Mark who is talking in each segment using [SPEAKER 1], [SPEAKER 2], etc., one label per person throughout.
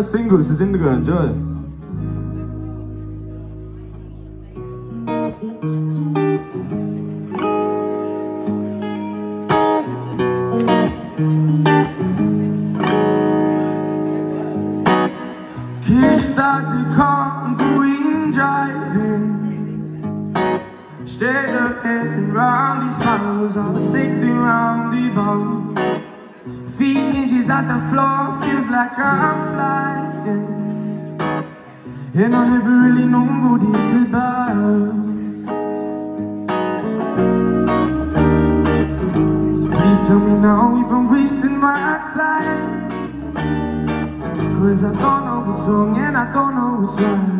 [SPEAKER 1] single sizindiga enjoy Kickstart the car, I'm going driving. Straight ahead and round these miles, I'll take the roundabout. Feet inches at the floor, feels like I'm flying. And I never really know what it's about. So please tell me now if I'm wasting my time. Cause I don't know what's wrong and I don't know what's right.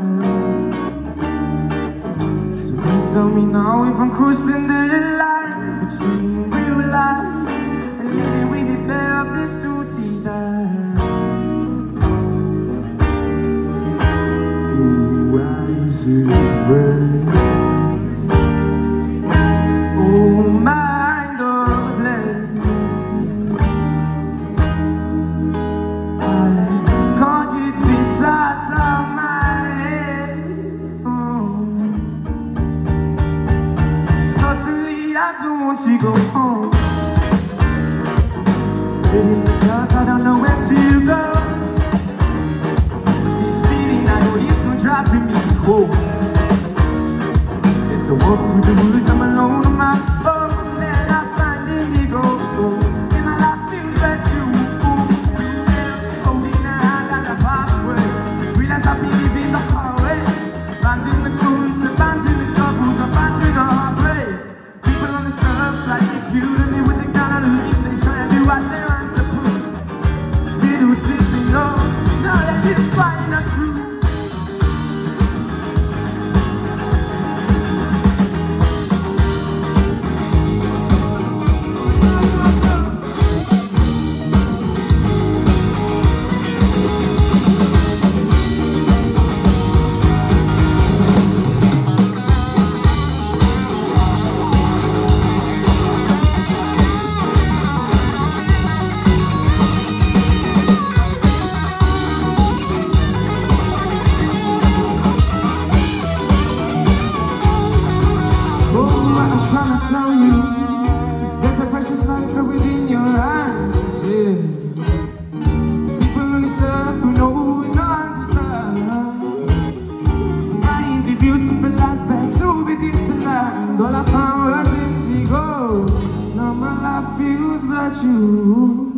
[SPEAKER 1] So please tell me now if I'm crossing the line between real life Oh, I can't get out of my head. Suddenly I don't want to go home Because I don't know where to go hole As I walk through the woods, I'm alone on my own Then I find indigo And my life feels that you Holding oh, a hand down the pathway. Realize I believe in the highway Finding the goons and finding the troubles I'm finding the heartbreak People on this earth like you to me With the kind of losing they try to do what they're to prove? Little did they know Now that you find the truth trying to slow you. There's a precious life within your eyes, yeah. People only serve who know and understand. Find the beautiful aspect to be this land All I found was indigo. Now my life feels about you